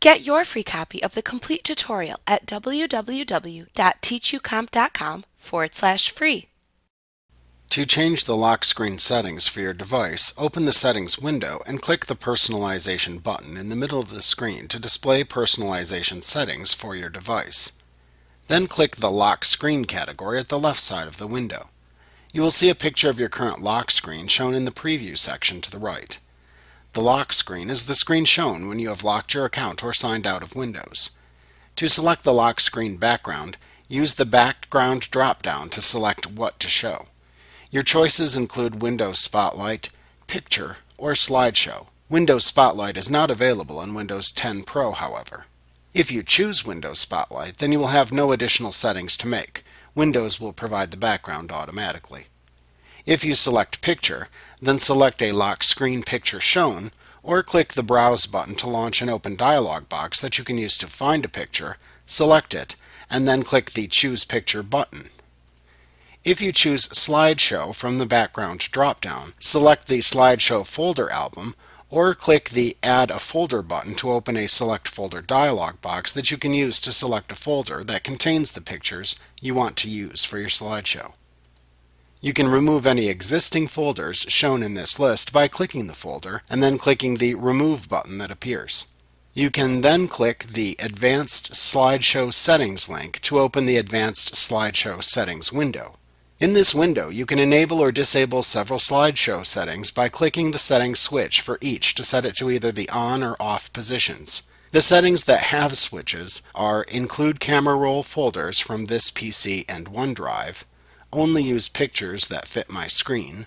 Get your free copy of the complete tutorial at www.teachucomp.com forward slash free. To change the lock screen settings for your device, open the Settings window and click the Personalization button in the middle of the screen to display personalization settings for your device. Then click the Lock Screen category at the left side of the window. You will see a picture of your current lock screen shown in the Preview section to the right. The lock screen is the screen shown when you have locked your account or signed out of Windows. To select the lock screen background, use the Background drop-down to select what to show. Your choices include Windows Spotlight, Picture, or Slideshow. Windows Spotlight is not available on Windows 10 Pro, however. If you choose Windows Spotlight, then you will have no additional settings to make. Windows will provide the background automatically. If you select Picture, then select a lock screen picture shown, or click the Browse button to launch an open dialog box that you can use to find a picture, select it, and then click the Choose Picture button. If you choose Slideshow from the background drop-down, select the Slideshow folder album, or click the Add a Folder button to open a Select Folder dialog box that you can use to select a folder that contains the pictures you want to use for your slideshow. You can remove any existing folders shown in this list by clicking the folder and then clicking the Remove button that appears. You can then click the Advanced Slideshow Settings link to open the Advanced Slideshow Settings window. In this window, you can enable or disable several slideshow settings by clicking the settings switch for each to set it to either the on or off positions. The settings that have switches are Include Camera Roll folders from this PC and OneDrive, only use pictures that fit my screen,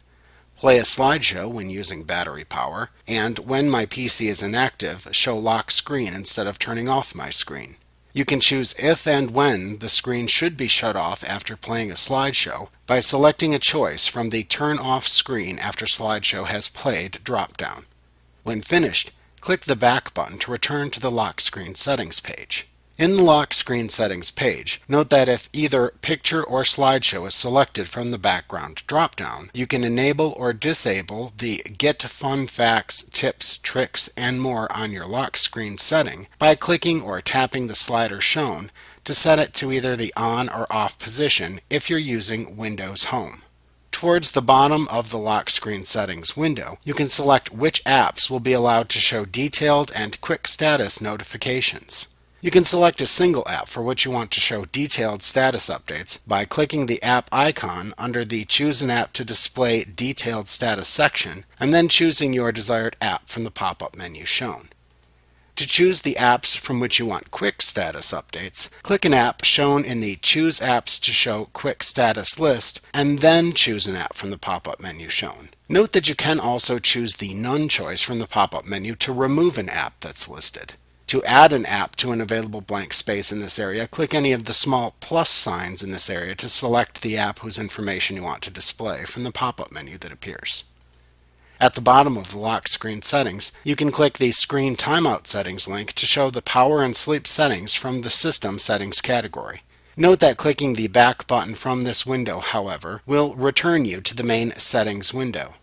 play a slideshow when using battery power, and when my PC is inactive, show lock screen instead of turning off my screen. You can choose if and when the screen should be shut off after playing a slideshow by selecting a choice from the Turn Off Screen After Slideshow Has Played drop-down. When finished, click the Back button to return to the lock screen settings page. In the lock screen settings page, note that if either picture or slideshow is selected from the background dropdown, you can enable or disable the Get Fun Facts, Tips, Tricks, and more on your lock screen setting by clicking or tapping the slider shown to set it to either the on or off position if you're using Windows Home. Towards the bottom of the lock screen settings window, you can select which apps will be allowed to show detailed and quick status notifications. You can select a single app for which you want to show detailed status updates by clicking the app icon under the Choose an app to display detailed status section and then choosing your desired app from the pop-up menu shown. To choose the apps from which you want quick status updates, click an app shown in the Choose Apps to Show Quick Status list, and then choose an app from the pop-up menu shown. Note that you can also choose the None choice from the pop-up menu to remove an app that's listed. To add an app to an available blank space in this area, click any of the small plus signs in this area to select the app whose information you want to display from the pop-up menu that appears. At the bottom of the lock screen settings, you can click the Screen Timeout Settings link to show the power and sleep settings from the System Settings category. Note that clicking the back button from this window, however, will return you to the main Settings window.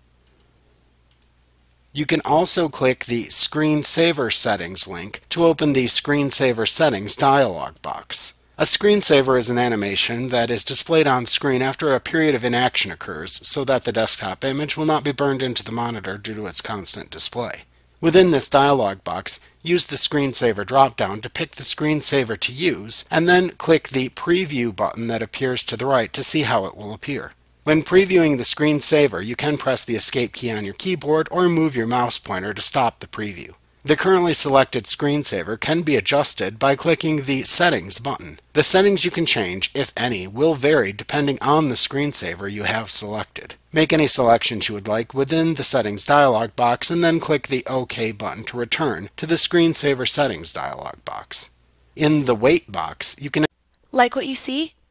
You can also click the Screensaver Settings link to open the Screensaver Settings dialog box. A screensaver is an animation that is displayed on screen after a period of inaction occurs so that the desktop image will not be burned into the monitor due to its constant display. Within this dialog box, use the Screensaver drop-down to pick the screensaver to use, and then click the Preview button that appears to the right to see how it will appear. When previewing the screensaver, you can press the Escape key on your keyboard or move your mouse pointer to stop the preview. The currently selected screensaver can be adjusted by clicking the Settings button. The settings you can change, if any, will vary depending on the screensaver you have selected. Make any selections you would like within the Settings dialog box and then click the OK button to return to the Screensaver Settings dialog box. In the Wait box, you can Like what you see?